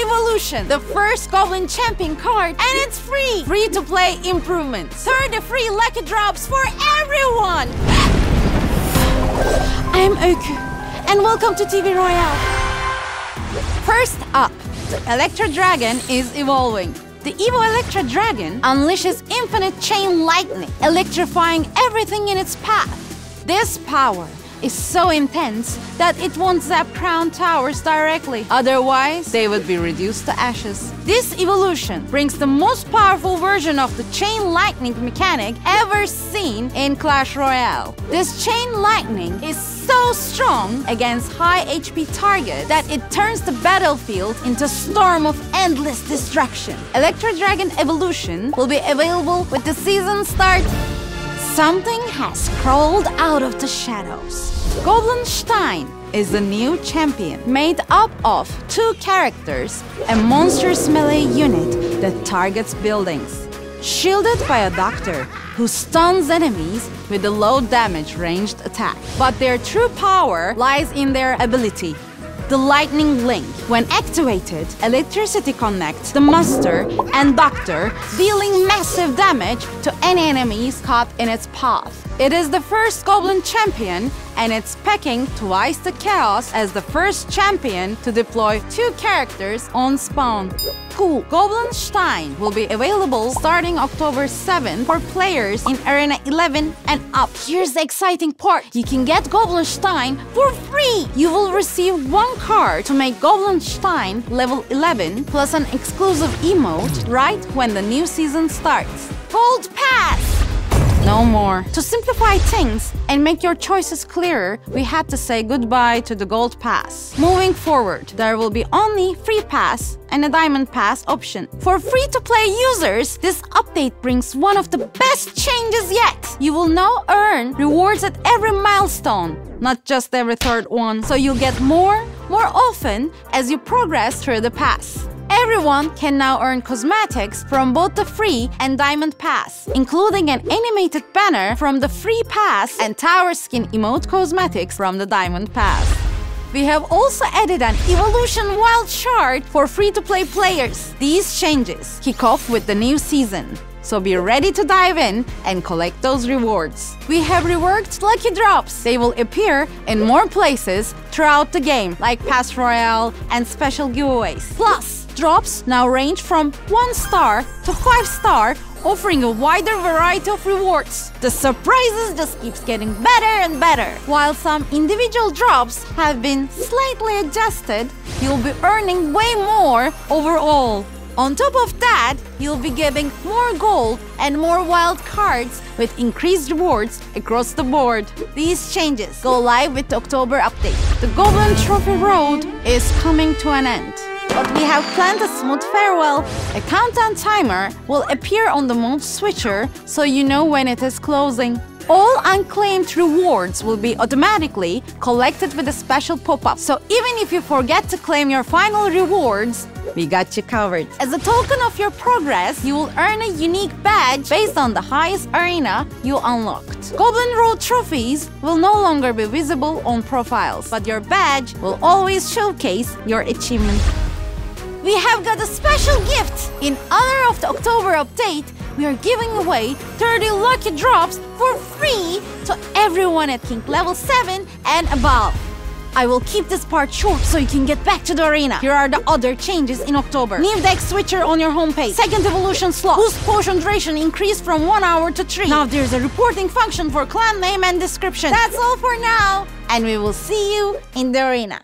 Evolution, the first Goblin Champion card, and it's free! Free to play improvements. 30 free lucky drops for everyone! I am Oku, and welcome to TV Royale. First up, the Electro Dragon is evolving. The Evo Electro Dragon unleashes infinite chain lightning, electrifying everything in its path. This power is so intense that it won't zap crown towers directly. Otherwise, they would be reduced to ashes. This evolution brings the most powerful version of the chain lightning mechanic ever seen in Clash Royale. This chain lightning is so strong against high HP targets that it turns the battlefield into a storm of endless destruction. Electro Dragon Evolution will be available with the season start Something has crawled out of the shadows. Goblinstein is the new champion, made up of two characters, a monstrous melee unit that targets buildings. Shielded by a doctor who stuns enemies with a low damage ranged attack. But their true power lies in their ability the Lightning Link. When activated, electricity connects the Master and Doctor, dealing massive damage to any enemies caught in its path. It is the first Goblin champion, and it's packing twice the chaos as the first champion to deploy two characters on spawn. Cool. Goblinstein will be available starting October 7 for players in Arena 11 and up. Here's the exciting part. You can get Goblinstein for free. You will receive one card to make Goblinstein level 11 plus an exclusive emote right when the new season starts. Gold Pass! More. To simplify things and make your choices clearer, we had to say goodbye to the Gold Pass. Moving forward, there will be only Free Pass and a Diamond Pass option. For free-to-play users, this update brings one of the best changes yet. You will now earn rewards at every milestone, not just every third one, so you'll get more, more often as you progress through the pass. Everyone can now earn cosmetics from both the free and diamond pass, including an animated banner from the free pass and tower skin emote cosmetics from the diamond pass. We have also added an Evolution Wild Shard for free-to-play players. These changes kick off with the new season. So be ready to dive in and collect those rewards. We have reworked Lucky Drops. They will appear in more places throughout the game, like Pass Royale and special giveaways. Plus, drops now range from 1 star to 5 star, offering a wider variety of rewards. The surprises just keeps getting better and better. While some individual drops have been slightly adjusted, you'll be earning way more overall. On top of that, you'll be getting more gold and more wild cards with increased rewards across the board. These changes go live with October update. The Goblin Trophy Road is coming to an end but we have planned a smooth farewell. A countdown timer will appear on the mode switcher so you know when it is closing. All unclaimed rewards will be automatically collected with a special pop-up. So even if you forget to claim your final rewards, we got you covered. As a token of your progress, you will earn a unique badge based on the highest arena you unlocked. Goblin Road trophies will no longer be visible on profiles, but your badge will always showcase your achievement we have got a special gift! In honor of the October update, we are giving away 30 lucky drops for free to everyone at King level 7 and above. I will keep this part short so you can get back to the arena. Here are the other changes in October. New deck switcher on your homepage. Second evolution slot. Boost potion duration increased from 1 hour to 3. Now there's a reporting function for clan name and description. That's all for now. And we will see you in the arena.